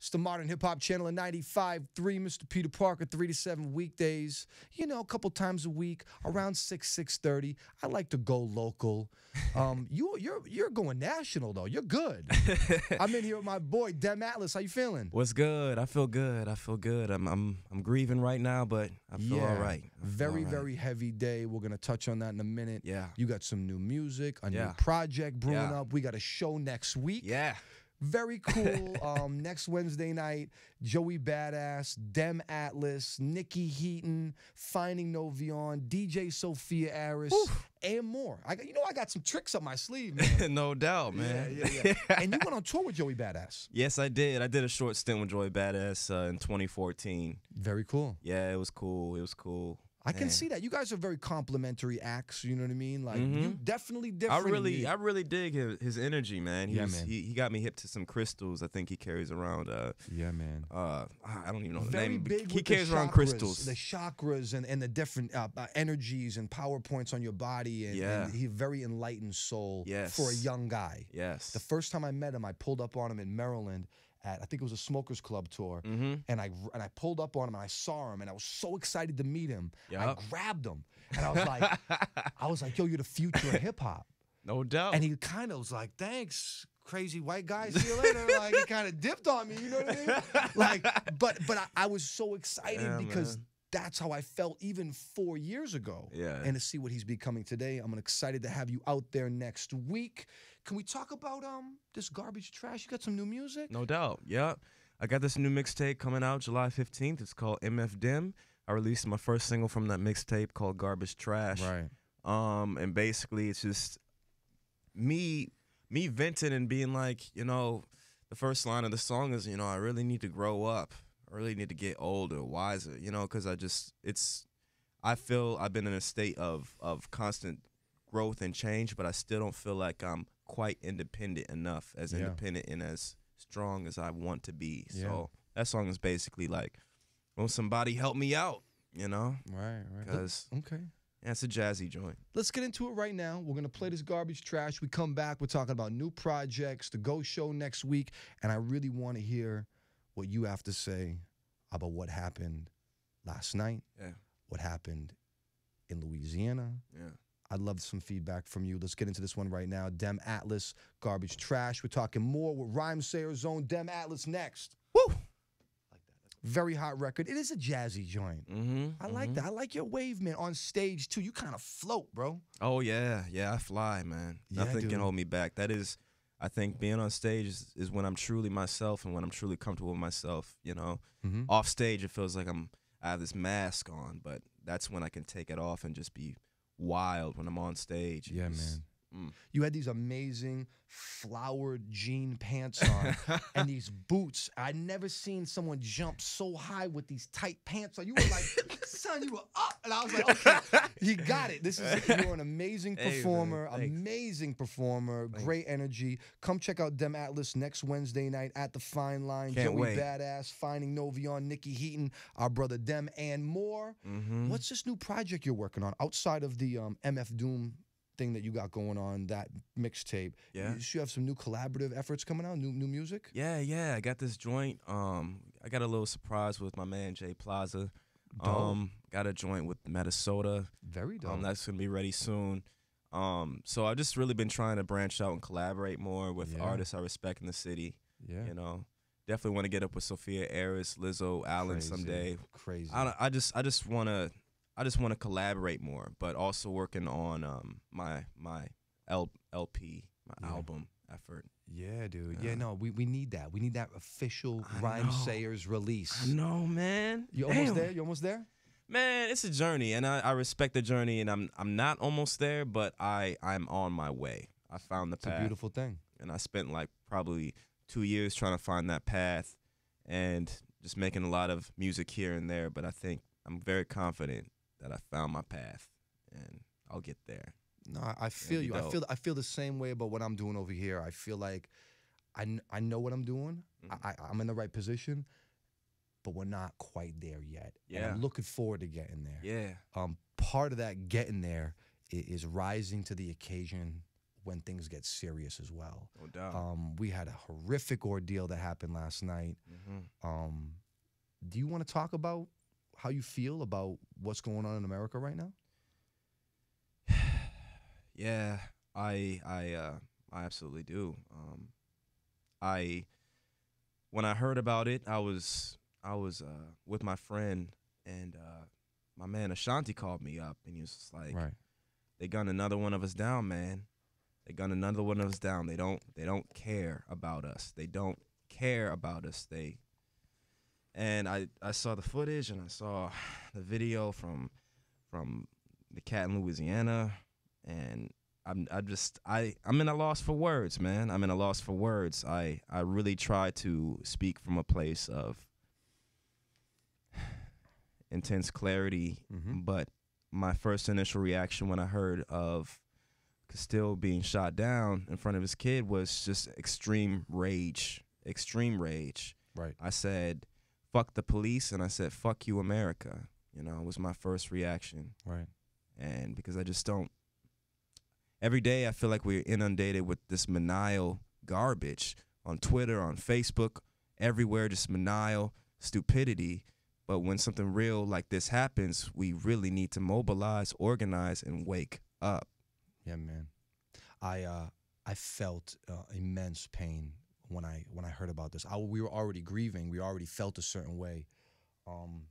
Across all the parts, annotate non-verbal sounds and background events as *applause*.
It's the Modern Hip Hop Channel at 95.3, Mr. Peter Parker, 3 to 7 weekdays. You know, a couple times a week, around 6, 6.30. I like to go local. *laughs* Um, you, you're you're going national, though. You're good. *laughs* I'm in here with my boy, Dem Atlas. How you feeling? What's good? I feel good. I feel good. I'm I'm I'm grieving right now, but I feel all right. Feel Very, all right. very heavy day. We're going to touch on that in a minute. Yeah. You got some new music, a new project brewing Yeah. up. We got a show next week. Yeah. Very *laughs* cool. um, next Wednesday night, Joey Badass, Dem Atlas, Nikki Heaton, Finding Novyon, DJ Sophia Eris, and more. I got, you know, I got some tricks up my sleeve, man. *laughs* no doubt, man. Yeah, yeah, yeah. *laughs* and you went on tour with Joey Badass. yes, I did. I did a short stint with Joey Badass uh, in 2014. Very cool. Yeah, it was cool. It was cool. I can Man. see that. You guys are very complimentary acts. You know what I mean? Like you Mhm. definitely I different. in really. I really dig his, his energy, man. He Yeah, was, man. He, he got me hip to some crystals. I think he carries around. Uh, yeah, man. uh, I don't even know the Very name. big. he carries around crystals. the chakras, and, and the different uh, uh, energies and power points on your body. And, Yeah. and he a very enlightened soul Yes. for a young guy. yes. The first time I met him, I pulled up on him in Maryland at I think it was a Smokers Club tour, mm-hmm. and I and I pulled up on him and I saw him and I was so excited to meet him. I grabbed him and I was like, *laughs* I was like, "Yo, you're the future of hip hop." no doubt. And he kind of was like, "Thanks, crazy white guy. See you later." like he kind of dipped on me, you know what I mean? Like, but but I, I was so excited Yeah, because man. that's how I felt even four years ago. Yeah. And to see what he's becoming today, I'm excited to have you out there next week. Can we talk about um this garbage trash? You got some new music? No doubt. Yeah. I got this new mixtape coming out July 15th. It's called MF Dem. I released my first single from that mixtape called Garbage Trash. Right. Um, and basically it's just me me venting and being like, you know, the first line of the song is, you know, I really need to grow up. I really need to get older, wiser, you know, because I just it's I feel I've been in a state of of constant growth and change, but I still don't feel like I'm quite independent enough, as Yeah. independent and as strong as I want to be. Yeah. So that song is basically like, will somebody help me out? You know, Right, right. because Okay. yeah, it's a jazzy joint. Let's get into it right now. We're gonna play this garbage trash. We come back. We're talking about new projects, the Go Show next week, and I really want to hear what you have to say about what happened last night, Yeah, what happened in Louisiana. Yeah. I'd love some feedback from you. Let's get into this one right now. Dem Atlas, garbage trash. We're talking more with Rhymesayers' own Dem Atlas next. Woo! Like Very hot record. It is a jazzy joint. Mm-hmm. I like that. I like your wave, man. On stage too, you kind of float, bro. Oh yeah, yeah. I fly, man. Yeah, Nothing dude. can hold me back. That is, I think, being on stage is, is when I'm truly myself and when I'm truly comfortable with myself. You know, Mm-hmm. off stage it feels like I'm I have this mask on, but that's when I can take it off and just be wild when I'm on stage. Yeah, man. Mm. You had these amazing flowered jean pants on *laughs* and these boots. I'd never seen someone jump so high with these tight pants on. You were like, *laughs* son, you were up. And I was like, okay, you got it. This is you're an amazing *laughs* Hey, performer, thanks. amazing performer, great energy. Come check out Dem Atlas next Wednesday night at the Fine Line. Can't Joey wait. Badass, Finding Novyon, Nikki Heaton, our brother Dem, and more. Mhm. What's this new project you're working on outside of the um, MF Doom thing that you got going on, that mixtape? Yeah. You, you have some new collaborative efforts coming out, new new music? Yeah, yeah. I got this joint. Um, I got a little surprise with my man Jay Plaza. Dope. Um, got a joint with Minnesota. Very dope. Um, that's gonna be ready soon. Um, so I've just really been trying to branch out and collaborate more with Yeah. artists I respect in the city. yeah. You know, definitely want to get up with Sophia Eris, Lizzo, Allen Crazy. someday. Crazy. I, I just I just want to I just want to collaborate more, but also working on um my my L, LP, my Yeah. album effort. yeah, dude. Yeah, Yeah. no, we, we need that. We need that official I Rhymesayers release. I know, man. You almost there? You almost there? Man, it's a journey, and I, I respect the journey, and I'm I'm not almost there, but I I'm on my way. I found the It's a path, beautiful thing. and I spent like probably two years trying to find that path, and just making a lot of music here and there. But I think I'm very confident that I found my path, and I'll get there. No, I, I feel you. I feel I feel the same way about what I'm doing over here. I feel like I, I know what I'm doing. Mhm. I, I'm in the right position, but we're not quite there yet. And Yeah. I'm looking forward to getting there. Yeah, Um, part of that getting there is rising to the occasion when things get serious as well. No doubt. Um, we had a horrific ordeal that happened last night. hmm Um, do you want to talk about how you feel about what's going on in America right now? *sighs* Yeah, I I uh I absolutely do. Um I when I heard about it, I was I was uh with my friend and uh my man Ashanti called me up and he was just like right. they gunned another one of us down, man. They gunned another one of us down. They don't they don't care about us. They don't care about us. They and I I saw the footage and I saw *sighs* the video from from the cat in Louisiana and I'm I just I I'm in a loss for words, man. I'm in a loss for words. I I really try to speak from a place of *sighs* intense clarity, Mhm. but my first initial reaction when I heard of Castile being shot down in front of his kid was just extreme rage, extreme rage. Right. I said, "Fuck the police," and I said, "Fuck you, America." You know, was my first reaction Right. and because I just don't. Every day I feel like we're inundated with this manial garbage on Twitter, on Facebook, everywhere, just manial stupidity. But when something real like this happens, we really need to mobilize, organize, and wake up. Yeah, man. I uh, I felt uh, immense pain when I when I heard about this. I, we were already grieving. We already felt a certain way. Um,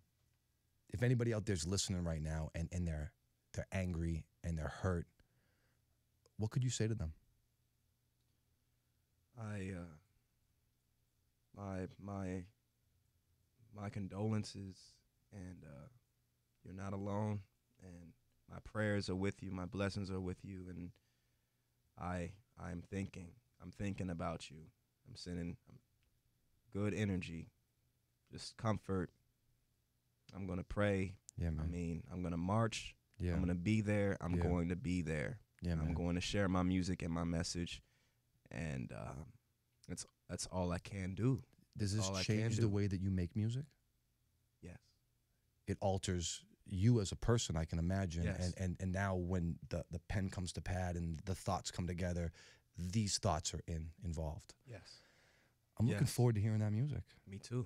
if anybody out there's listening right now and, and they're they're angry and they're hurt, what could you say to them? I uh, my my my condolences, and uh, you're not alone, and my prayers are with you, my blessings are with you, and I I'm thinking, I'm thinking about you. I'm sending good energy, just comfort. I'm gonna pray. Yeah, man. I mean, I'm gonna march. yeah, I'm gonna be there. I'm Yeah. going to be there. yeah, I'm man. going to share my music and my message, and uh, that's that's all I can do. Does this change the do. way that you make music? Yes. It alters you as a person, I can imagine. Yes. And, and and now when the, the pen comes to pad and the thoughts come together, these thoughts are in involved. Yes. I'm looking forward to hearing that music. Me too.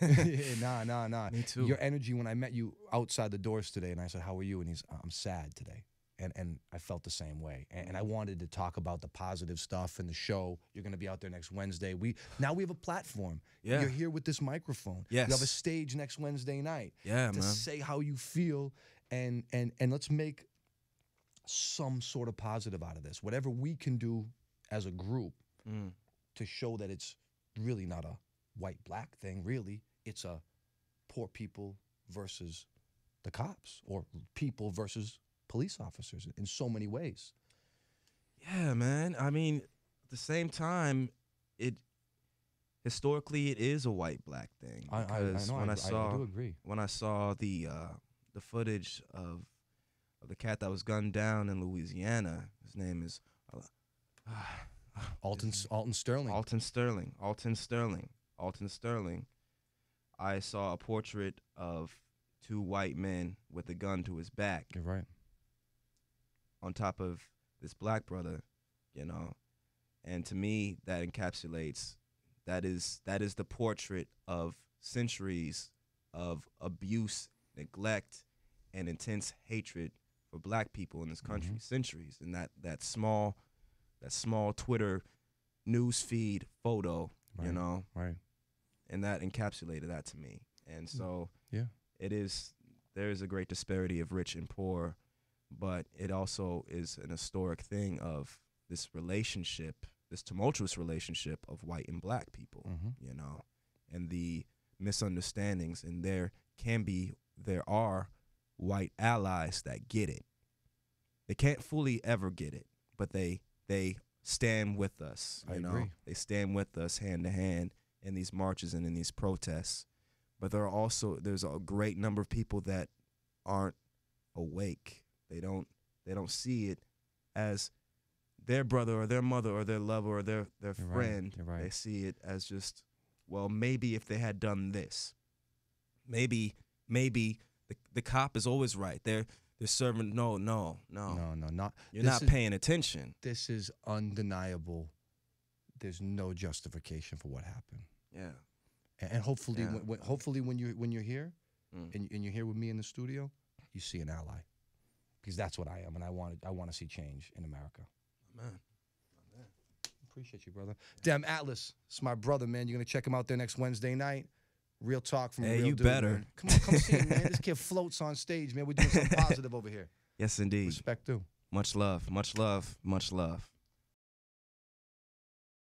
*laughs* nah, nah, nah. Me too. Your energy when I met you outside the doors today, and I said, "How are you?" and he's, "I'm sad today," and and I felt the same way. And, and I mm. wanted to talk about the positive stuff in the show. You're gonna be out there next Wednesday. We now we have a platform. Yeah. You're here with this microphone. You have a stage next Wednesday night yeah, to man. say how you feel, and and and let's make some sort of positive out of this. Whatever we can do as a group Mm. to show that it's really not a white black thing really it's a poor people versus the cops or people versus police officers in so many ways Yeah, man. I mean, at the same time, it historically it is a white black thing. I, I, I know when I, I, saw I do agree when I saw the uh, the footage of of the cat that was gunned down in Louisiana, his name is uh, Alton Alton Sterling Alton Sterling. Alton Sterling. Alton Sterling. I saw a portrait of two white men with a gun to his back you're right on top of this black brother, you know. And to me that encapsulates that is that is the portrait of centuries of abuse, neglect, and intense hatred for black people in this country. Mhm. Centuries. And that that small that small Twitter news feed photo, you know, right and that encapsulated that to me. And so Yeah. it is there is a great disparity of rich and poor, but it also is an historic thing of this relationship, this tumultuous relationship of white and black people, hmm you know, and the misunderstandings and there can be there are white allies that get it. They can't fully ever get it, but they they stand with us, you I know. agree. They stand with us hand to hand in these marches and in these protests. But there are also there's a great number of people that aren't awake. They don't they don't see it as their brother or their mother or their lover or their their You're right. friend. You're right. They see it as just well, maybe if they had done this, maybe maybe the the cop is always right. They're They're serving. No, no, no. No, no, not. You're not is- paying attention. This is undeniable. There's no justification for what happened. Yeah. And, and hopefully, Yeah. when, when, hopefully, when you when you're here, Mm. and, and you're here with me in the studio, you see an ally, because that's what I am, and I want I want to see change in America. Man. Appreciate you, brother. Dem Atlas, it's my brother, man. You're gonna check him out there next Wednesday night. Real talk from a Hey, real you dude, better. man. Come on, come see man. *laughs* This kid floats on stage, man. We're doing something positive over here. Yes, indeed. Respect, too. Much love. Much love. Much love.